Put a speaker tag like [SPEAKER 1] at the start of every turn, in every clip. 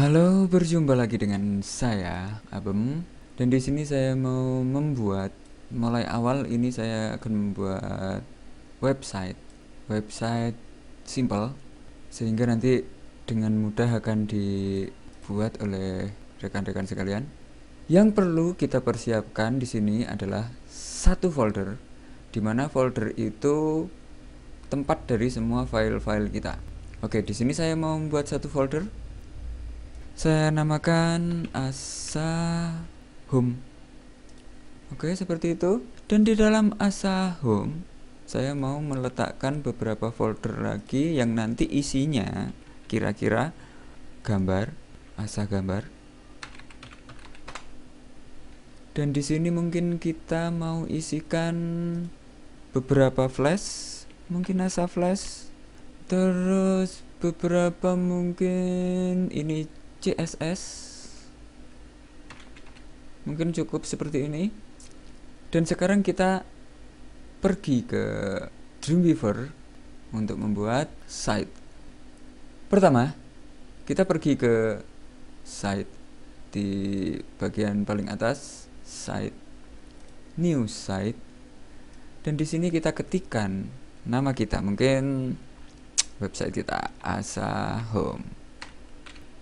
[SPEAKER 1] Halo, berjumpa lagi dengan saya Abem dan di sini saya mau membuat mulai awal ini saya akan membuat website website simple sehingga nanti dengan mudah akan dibuat oleh rekan-rekan sekalian. Yang perlu kita persiapkan di sini adalah satu folder di mana folder itu tempat dari semua file-file kita. Oke, di sini saya mau membuat satu folder saya namakan asa home oke seperti itu. Dan di dalam asa home saya mau meletakkan beberapa folder lagi yang nanti isinya kira-kira gambar asa gambar. Dan di sini mungkin kita mau isikan beberapa flash mungkin asa flash. Terus beberapa mungkin ini CSS mungkin cukup seperti ini. Dan sekarang kita pergi ke Dreamweaver untuk membuat site. Pertama kita pergi ke site di bagian paling atas site new site. Dan di sini kita ketikkan nama kita. Mungkin website kita asa home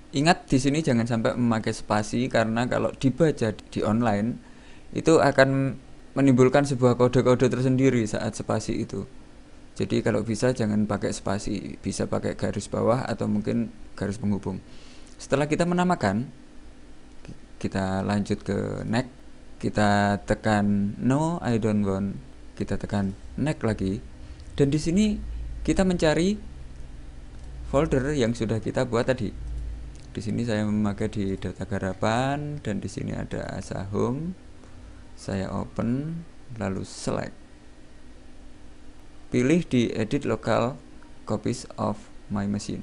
[SPEAKER 1] Ingat di sini jangan sampai memakai spasi karena kalau dibaca di online itu akan menimbulkan sebuah kode-kode tersendiri saat spasi itu. Jadi kalau bisa jangan pakai spasi, bisa pakai garis bawah atau mungkin garis penghubung. Setelah kita menamakan, kita lanjut ke next, kita tekan no I don't want, kita tekan next lagi. Dan di sini kita mencari folder yang sudah kita buat tadi di sini saya memakai di data garapan dan di sini ada asa home. Saya open lalu select. Pilih di edit local copies of my machine.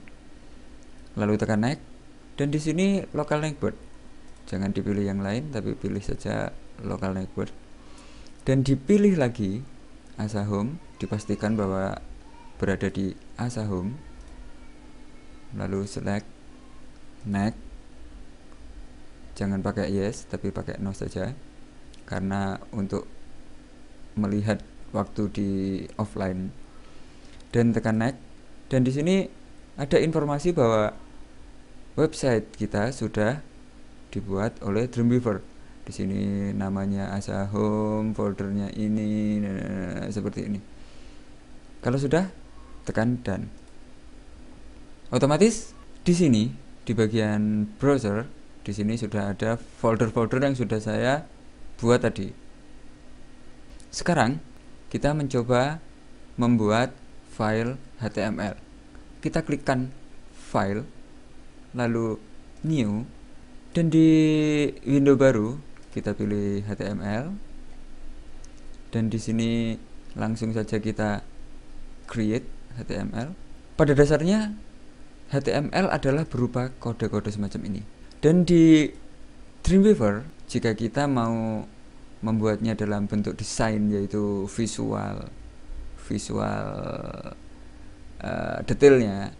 [SPEAKER 1] Lalu tekan next dan di sini local network. Jangan dipilih yang lain tapi pilih saja local network. Dan dipilih lagi asa home dipastikan bahwa berada di asa home. Lalu select next jangan pakai yes tapi pakai no saja. Karena untuk melihat waktu di offline. Dan tekan next dan di sini ada informasi bahwa website kita sudah dibuat oleh Dreamweaver. Di sini namanya asa home foldernya ini nah, seperti ini. Kalau sudah tekan dan otomatis di sini di bagian browser di sini sudah ada folder-folder yang sudah saya buat tadi. Sekarang kita mencoba membuat file HTML. Kita klikkan file lalu new dan di window baru kita pilih HTML dan di sini langsung saja kita create HTML. Pada dasarnya HTML adalah berupa kode-kode semacam ini. Dan di Dreamweaver, jika kita mau membuatnya dalam bentuk desain yaitu visual, visual uh, detailnya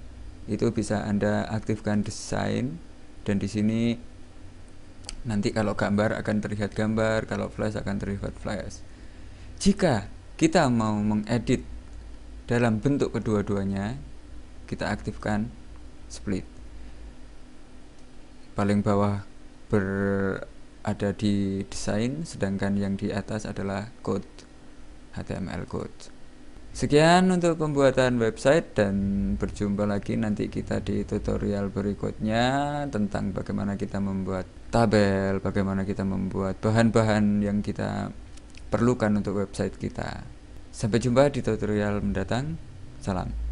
[SPEAKER 1] itu bisa Anda aktifkan desain dan di sini nanti kalau gambar akan terlihat gambar, kalau flash akan terlihat flash. Jika kita mau mengedit dalam bentuk kedua-duanya, kita aktifkan split paling bawah berada di desain sedangkan yang di atas adalah code HTML code Sekian untuk pembuatan website dan berjumpa lagi nanti kita di tutorial berikutnya tentang bagaimana kita membuat tabel, bagaimana kita membuat bahan-bahan yang kita perlukan untuk website kita. Sampai jumpa di tutorial mendatang. Salam.